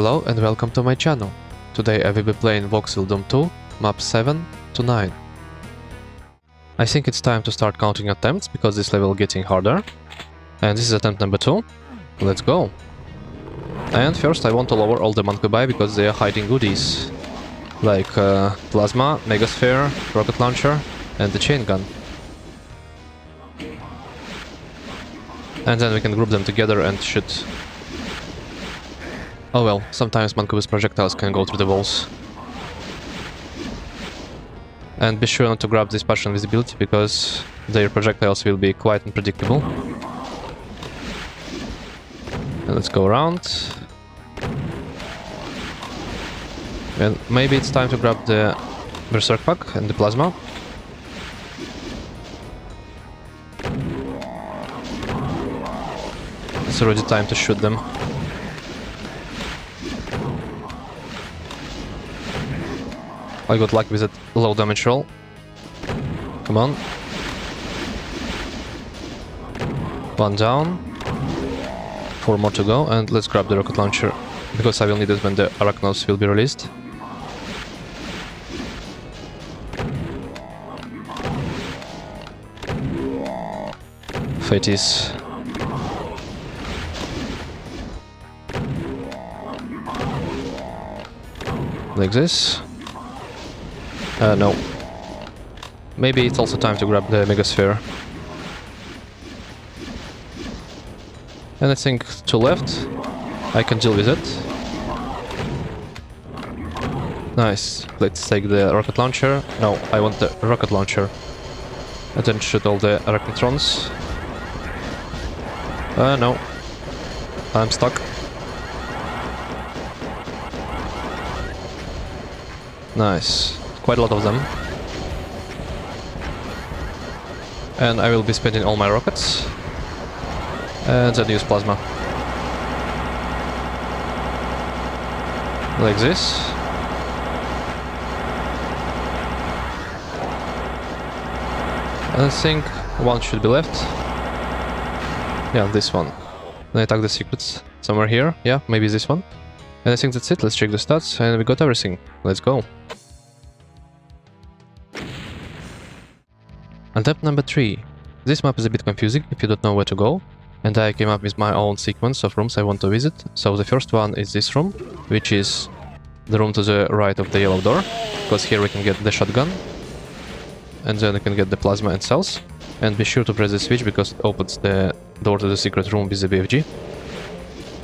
Hello and welcome to my channel. Today I will be playing Voxel Doom 2, map 7 to 9. I think it's time to start counting attempts because this level getting harder. And this is attempt number 2. Let's go. And first I want to lower all the Mancubi because they are hiding goodies. Like uh, Plasma, Megasphere, Rocket Launcher and the Chain Gun. And then we can group them together and shoot Oh well, sometimes Mancubi's projectiles can go through the walls. And be sure not to grab this partial invisibility, because their projectiles will be quite unpredictable. And let's go around. And maybe it's time to grab the Berserk Pack and the Plasma. It's already time to shoot them. I got lucky with that low damage roll. Come on. One down. Four more to go, and let's grab the rocket launcher, because I will need it when the Arachnos will be released. Fatis. Like this. Uh, no. Maybe it's also time to grab the Megasphere. Think to left, I can deal with it. Nice. Let's take the rocket launcher. No, I want the rocket launcher. And then shoot all the Arachnotrons. Uh, no. I'm stuck. Nice quite a lot of them. And I will be spending all my rockets. And then use plasma. Like this. I think one should be left. Yeah, this one. Then I attack the secrets somewhere here. Yeah, maybe this one. And I think that's it. Let's check the stats and we got everything. Let's go. Attempt number 3. This map is a bit confusing if you don't know where to go, and I came up with my own sequence of rooms I want to visit. So the first one is this room, which is the room to the right of the yellow door, because here we can get the shotgun, and then we can get the plasma and cells. And be sure to press the switch because it opens the door to the secret room with the BFG.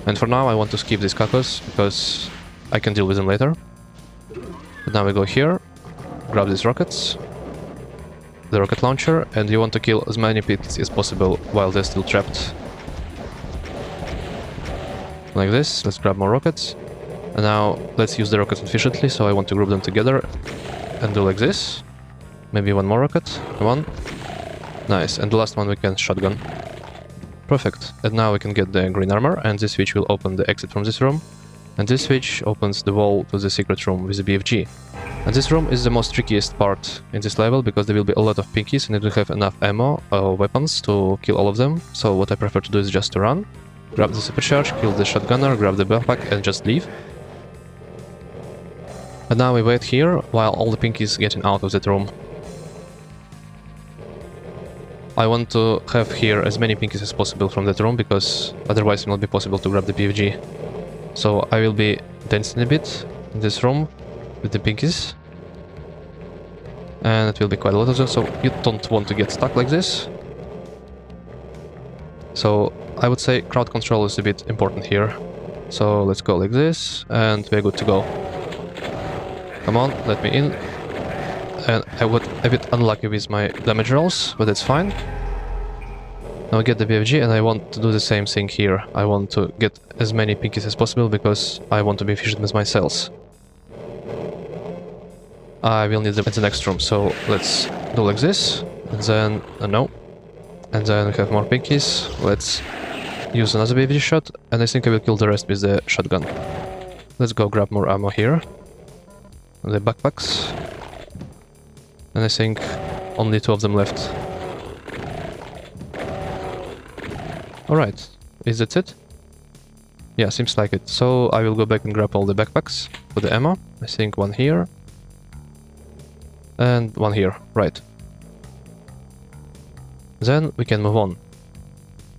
And for now I want to skip these cacos, because I can deal with them later. But now we go here, grab these rockets, the rocket launcher and you want to kill as many pigs as possible while they're still trapped. Like this, let's grab more rockets. And now let's use the rockets efficiently, so I want to group them together and do like this. Maybe one more rocket, one. Nice, and the last one we can shotgun. Perfect, and now we can get the green armor, and this switch will open the exit from this room. And this switch opens the wall to the secret room with the BFG. And this room is the most trickiest part in this level because there will be a lot of pinkies and it will have enough ammo or weapons to kill all of them. So what I prefer to do is just to run, grab the supercharge, kill the shotgunner, grab the backpack and just leave. And now we wait here while all the pinkies getting out of that room. I want to have here as many pinkies as possible from that room because otherwise it will not be possible to grab the BFG. So I will be dancing a bit in this room with the pinkies. And it will be quite a lot of them, so you don't want to get stuck like this. So I would say crowd control is a bit important here. So let's go like this, and we're good to go. Come on, let me in. And I was a bit unlucky with my damage rolls, but it's fine. Now get the BFG and I want to do the same thing here. I want to get as many pinkies as possible because I want to be efficient with my cells. I will need them at the next room, so let's do like this, and then, uh, no, and then we have more pinkies, let's use another BFG shot, and I think I will kill the rest with the shotgun. Let's go grab more ammo here, the backpacks, and I think only two of them left. Alright, is that it? Yeah, seems like it. So I will go back and grab all the backpacks for the ammo. I think one here. And one here, right. Then we can move on.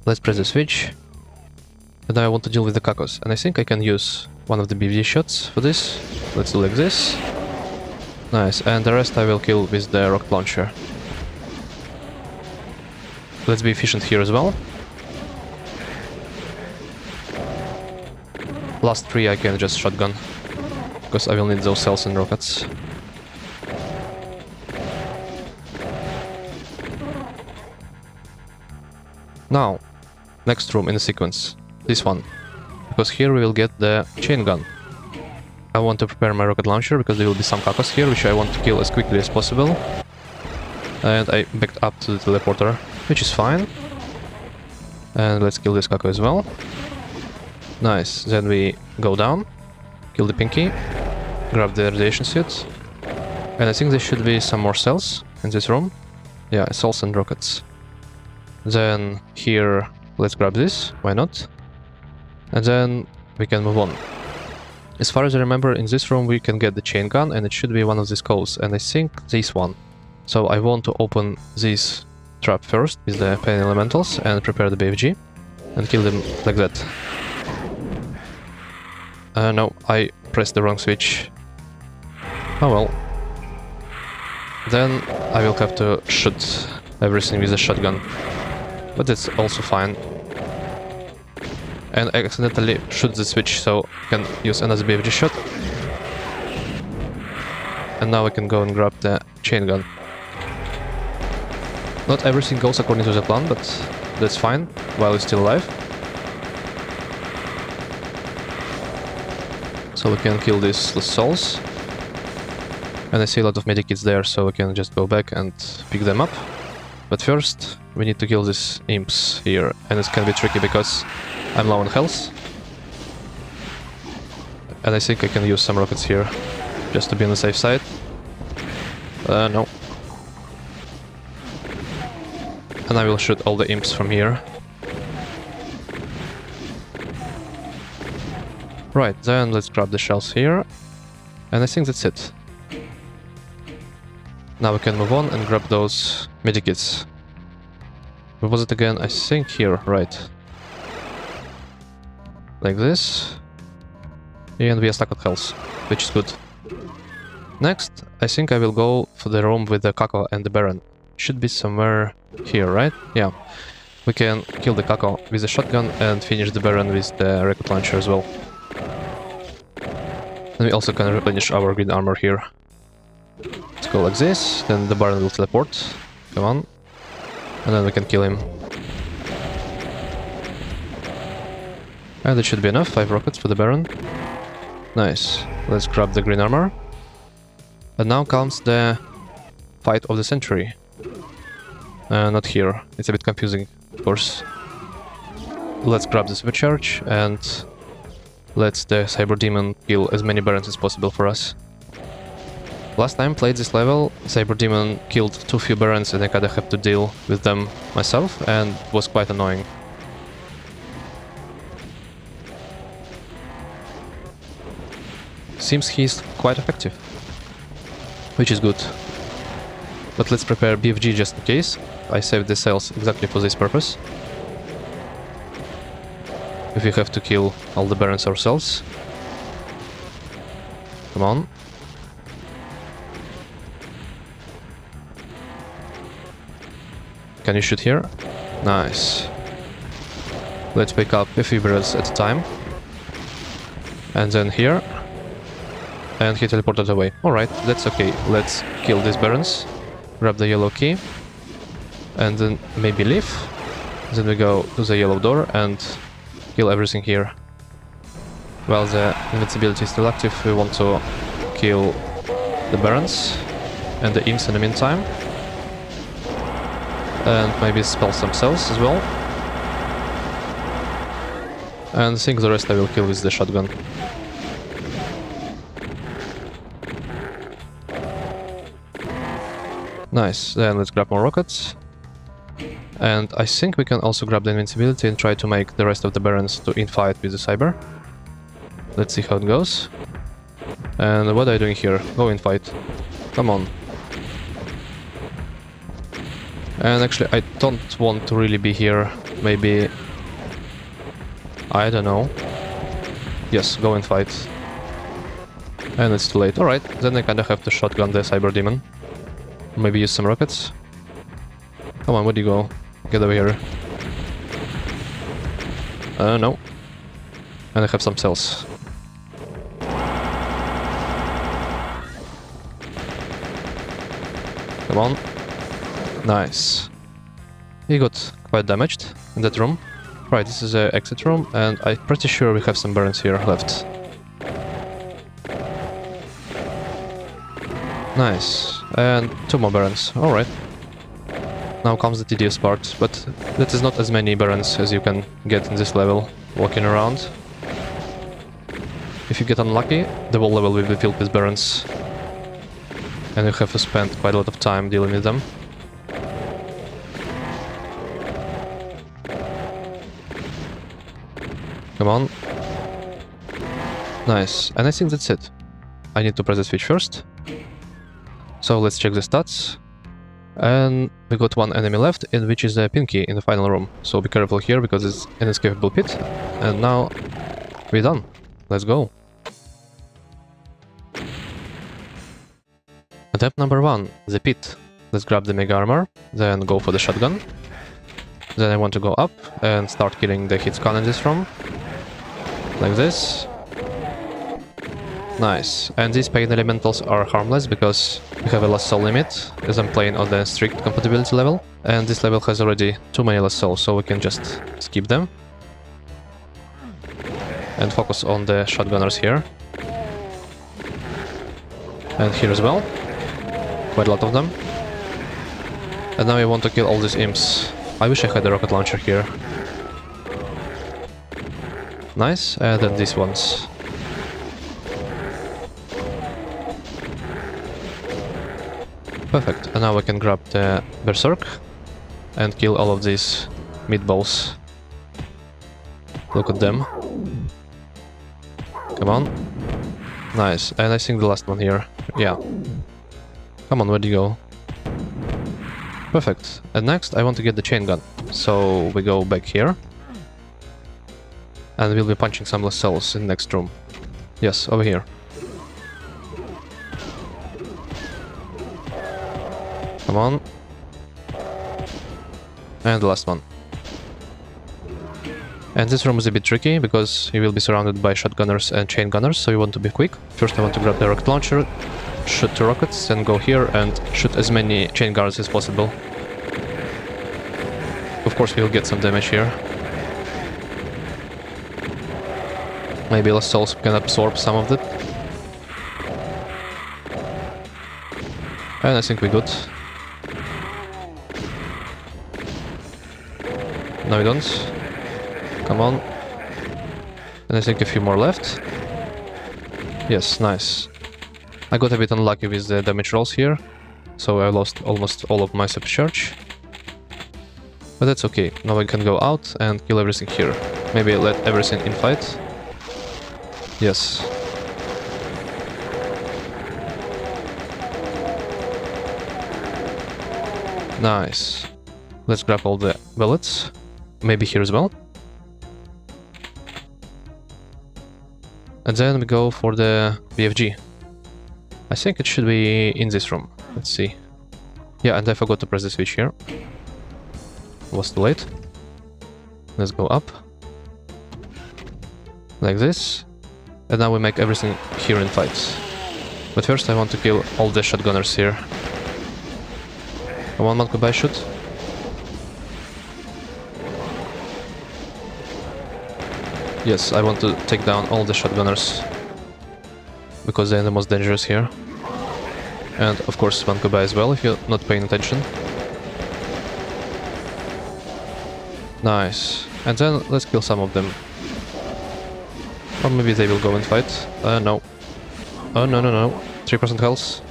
Let's press the switch. And I want to deal with the Kakos. And I think I can use one of the BFG shots for this. Let's do like this. Nice, and the rest I will kill with the rocket launcher. Let's be efficient here as well. Last three I can just shotgun. Because I will need those cells and rockets. Now, next room in the sequence. This one. Because here we will get the chain gun. I want to prepare my rocket launcher because there will be some kakos here which I want to kill as quickly as possible. And I backed up to the teleporter, which is fine. And let's kill this kako as well. Nice. Then we go down, kill the pinky, grab the radiation suit. And I think there should be some more cells in this room. Yeah, cells and rockets. Then here, let's grab this, why not? And then we can move on. As far as I remember, in this room we can get the chain gun and it should be one of these codes, and I think this one. So I want to open this trap first with the pain elementals and prepare the BFG and kill them like that. Uh, no, I pressed the wrong switch. Oh well. Then I will have to shoot everything with a shotgun. But it's also fine. And I accidentally shoot the switch, so I can use another BFG shot. And now I can go and grab the chain gun. Not everything goes according to the plan, but that's fine, while he's still alive. So we can kill these souls. And I see a lot of medikits there, so we can just go back and pick them up. But first, we need to kill these imps here, and it's can be tricky because I'm low on health. And I think I can use some rockets here, just to be on the safe side. Uh, no. And I will shoot all the imps from here. Right, then let's grab the shells here. And I think that's it. Now we can move on and grab those medikits. Where was it again? I think here, right. Like this. And we are stuck at health, which is good. Next, I think I will go for the room with the Kako and the Baron. Should be somewhere here, right? Yeah. We can kill the Kako with a shotgun and finish the Baron with the rocket launcher as well. And we also can replenish our green armor here. Let's go like this, then the Baron will teleport. Come on. And then we can kill him. And that should be enough, 5 rockets for the Baron. Nice. Let's grab the green armor. And now comes the fight of the century. Uh, not here. It's a bit confusing, of course. Let's grab the supercharge and let the Cyber Demon kill as many Barons as possible for us. Last time played this level, Cyber Demon killed too few Barons and I kinda have to deal with them myself and was quite annoying. Seems he's quite effective, which is good. But let's prepare BFG just in case. I saved the cells exactly for this purpose if we have to kill all the barons ourselves. Come on. Can you shoot here? Nice. Let's pick up a few barrels at a time. And then here. And he teleported away. Alright, that's okay. Let's kill these barons. Grab the yellow key. And then maybe leave. Then we go to the yellow door and kill everything here. While the invincibility is still active, we want to kill the barons and the imps in the meantime. And maybe spell some cells as well. And I think the rest I will kill with the shotgun. Nice, then let's grab more rockets. And I think we can also grab the invincibility and try to make the rest of the barons to infight with the cyber. Let's see how it goes. And what are you doing here? Go in fight. Come on. And actually, I don't want to really be here. Maybe... I don't know. Yes, go and fight. And it's too late. Alright, then I kinda have to shotgun the Cyber Demon. Maybe use some rockets. Come on, where do you go? Get over here. Uh, no. And I have some cells. Come on. Nice. He got quite damaged in that room. Right, this is a exit room, and I'm pretty sure we have some barons here left. Nice. And two more barons. Alright. Now comes the tedious part, but that is not as many barons as you can get in this level, walking around. If you get unlucky, the whole level will be filled with barons. And you have to spend quite a lot of time dealing with them. Come on. Nice. And I think that's it. I need to press the switch first. So let's check the stats. And we got one enemy left, in which is the Pinky in the final room. So be careful here, because it's an escapable pit. And now we're done. Let's go. Attempt number one, the pit. Let's grab the Mega Armor, then go for the shotgun. Then I want to go up and start killing the hit scan in this room. Like this. Nice. And these pain elementals are harmless because we have a lost soul limit, as I'm playing on the strict compatibility level. And this level has already too many lost souls, so we can just skip them. And focus on the shotgunners here. And here as well. Quite a lot of them. And now we want to kill all these imps. I wish I had a rocket launcher here. Nice, uh, and then these ones. Perfect, and now we can grab the Berserk and kill all of these meatballs. Look at them. Come on. Nice, and I think the last one here. Yeah. Come on, where'd you go? Perfect. And next I want to get the chain gun. So we go back here. And we'll be punching some less cells in the next room. Yes, over here. Come on. And the last one. And this room is a bit tricky, because you will be surrounded by shotgunners and chain gunners, so you want to be quick. First I want to grab the rocket launcher, shoot two rockets, then go here and shoot as many chain guards as possible. Of course we'll get some damage here. Maybe Lost Souls can absorb some of it. And I think we're good. No, we don't. Come on. And I think a few more left. Yes, nice. I got a bit unlucky with the damage rolls here, so I lost almost all of my supercharge. But that's okay, now I can go out and kill everything here. Maybe let everything in fight. Yes. Nice. Let's grab all the bullets. Maybe here as well. And then we go for the BFG. I think it should be in this room. Let's see. Yeah, and I forgot to press the switch here. Was too late. Let's go up. Like this. And now we make everything here in fights. But first I want to kill all the shotgunners here. One man goodbye shoot. Yes, I want to take down all the shotgunners. Because they're the most dangerous here. And of course Mancubi as well, if you're not paying attention. Nice. And then let's kill some of them. Or maybe they will go and fight. Uh, no. Oh, no, no, no. 3% health.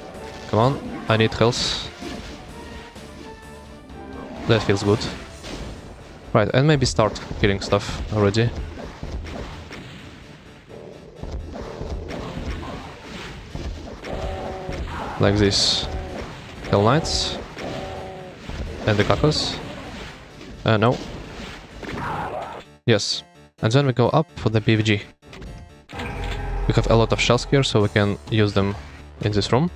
Come on, I need health. That feels good. Right, and maybe start killing stuff already. Like this. Hell Knights. And the Kakos. Uh, no. Yes. And then we go up for the BFG. We have a lot of shells here, so we can use them in this room.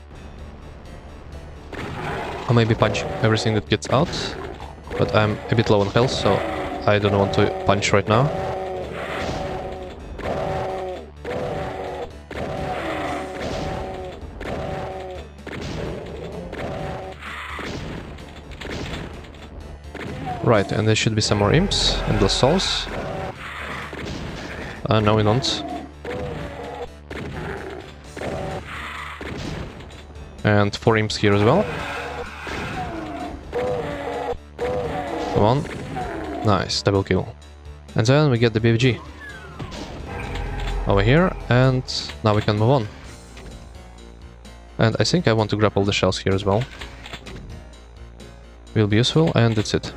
Or maybe punch everything that gets out. But I'm a bit low on health, so I don't want to punch right now. Right, and there should be some more imps and the souls. Uh, no, we don't. And four imps here as well. Come on. Nice, double kill. And then we get the BFG. Over here, and now we can move on. And I think I want to grapple the shells here as well. Will be useful, and that's it.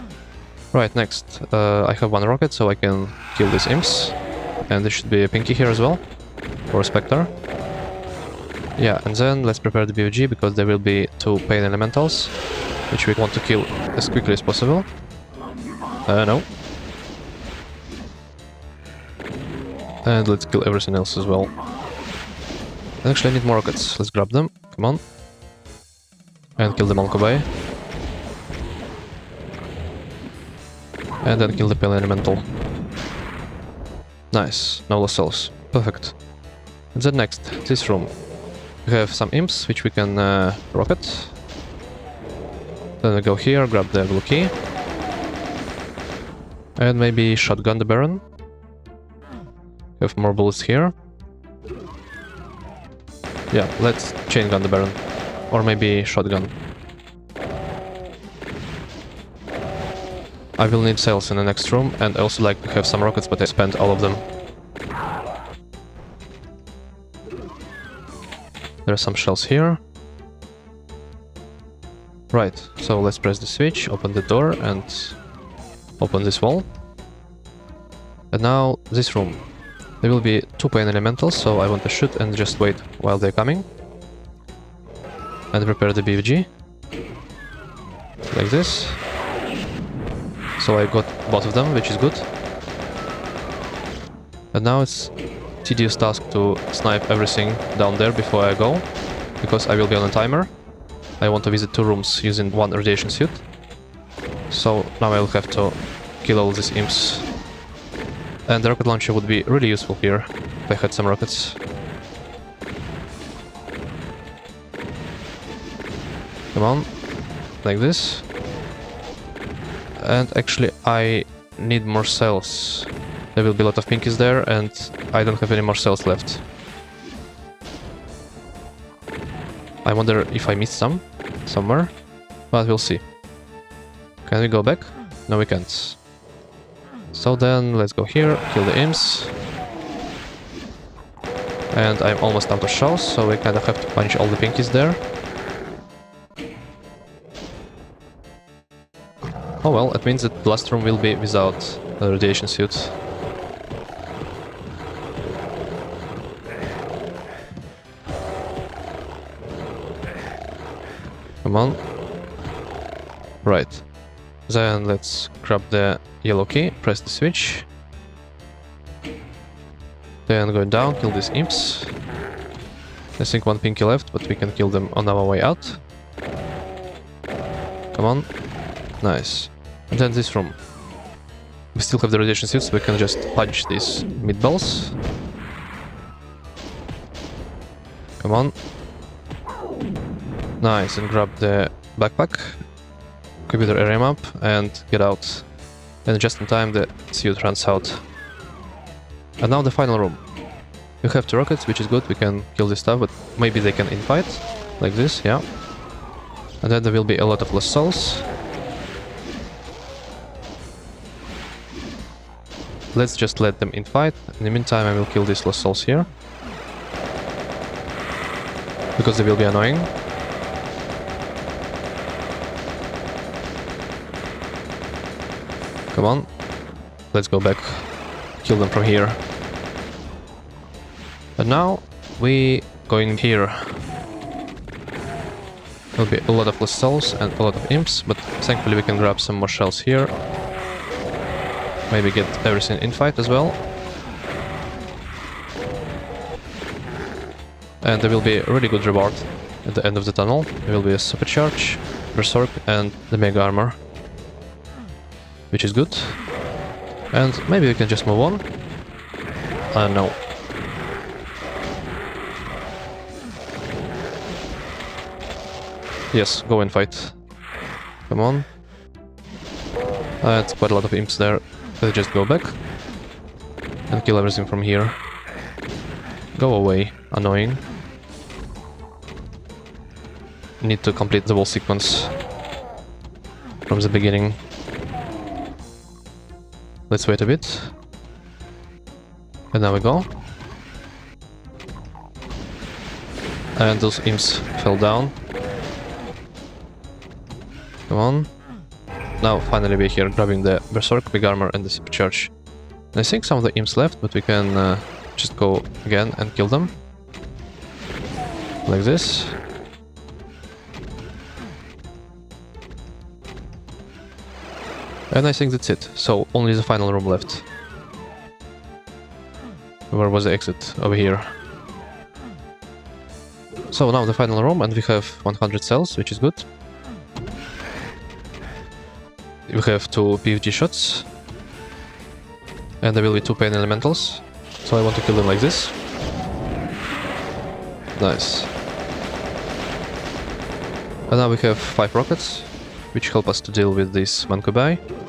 Right, next. Uh, I have one rocket, so I can kill these imps. And there should be a pinky here as well. Or a spectre. Yeah, and then let's prepare the BFG because there will be two pain elementals, which we want to kill as quickly as possible. Uh, no. And let's kill everything else as well. Actually, I need more rockets. Let's grab them. Come on. And kill the Mancubi. And then kill the Pain Elemental. Nice. No lost souls. Perfect. And then next, this room. We have some imps, which we can uh, rocket. Then we go here, grab the blue key. And maybe shotgun the Baron. Have more bullets here. Yeah, let's chain gun the Baron. Or maybe shotgun. I will need cells in the next room, and I also like to have some rockets, but I spent all of them. There are some shells here. Right, so let's press the switch, open the door, and open this wall. And now this room. There will be two pain elementals, so I want to shoot and just wait while they're coming. And prepare the BFG. Like this. So I got both of them, which is good. And now it's tedious task to snipe everything down there before I go, because I will be on a timer. I want to visit two rooms using one radiation suit. So now I'll have to kill all these imps. And the rocket launcher would be really useful here, if I had some rockets. Come on, like this. And actually I need more cells. There will be a lot of pinkies there and I don't have any more cells left. I wonder if I missed some somewhere, but we'll see. Can we go back? No, we can't. So then, let's go here, kill the imps. And I'm almost out of shells, so we kind of have to punch all the pinkies there. Oh well, it means that the last room will be without a radiation suit. Come on. Right. Then let's grab the yellow key, press the switch. Then going down, kill these imps. I think one pinky left, but we can kill them on our way out. Come on. Nice. And then this room. We still have the radiation suits, so we can just punch these meatballs. Come on. Nice, and grab the backpack. Computer area map, and get out. And just in time the suit runs out. And now the final room. We have two rockets, which is good, we can kill this stuff, but maybe they can infight. Like this, yeah. And then there will be a lot of lost souls. Let's just let them in fight. In the meantime, I will kill these lost souls here. Because they will be annoying. Come on. let's go back, kill them from here. And now we going here. There'll be a lot of lost souls and a lot of imps, but thankfully we can grab some more shells here. Maybe get everything in fight as well. And there will be a really good reward at the end of the tunnel. There will be a supercharge, berserk and the mega armor. Which is good. And maybe we can just move on. Uh, no. Yes, go and fight. Come on. Uh, it's quite a lot of imps there. Let's just go back. And kill everything from here. Go away, annoying. Need to complete the whole sequence. From the beginning. Let's wait a bit. And now we go. And those imps fell down. Come on. Now finally we're here grabbing the Berserk, Big Armor and the Supercharge. And I think some of the imps left, but we can uh, just go again and kill them. Like this. And I think that's it. So only the final room left. Where was the exit? Over here. So now the final room and we have 100 cells, which is good. We have two BFG shots. And there will be two pain elementals. So I want to kill them like this. Nice. And now we have five rockets, which help us to deal with this Mancubi.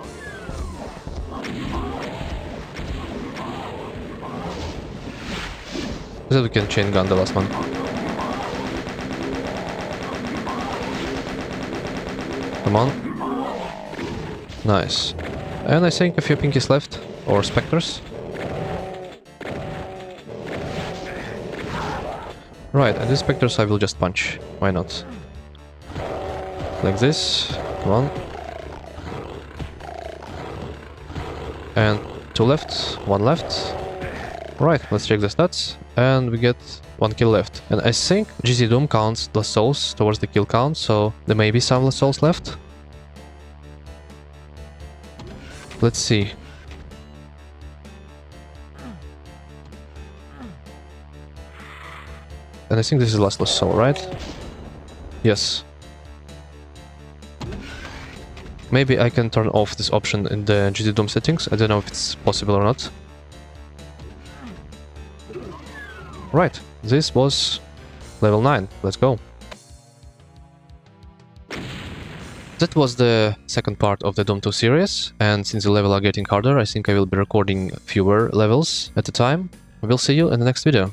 So we can chain gun the last one. Come on. Nice. And I think a few pinkies left, or specters. Right, and these specters I will just punch. Why not? Like this. Come on. And two left, one left. Right, let's check the stats. And we get one kill left. And I think GZ Doom counts the souls towards the kill count, so there may be some less souls left. Let's see. And I think this is last lost soul, right? Yes. Maybe I can turn off this option in the GZ Doom settings. I don't know if it's possible or not. Right, this was level 9. Let's go. That was the second part of the Doom 2 series, and since the levels are getting harder, I think I will be recording fewer levels at a time. We'll see you in the next video.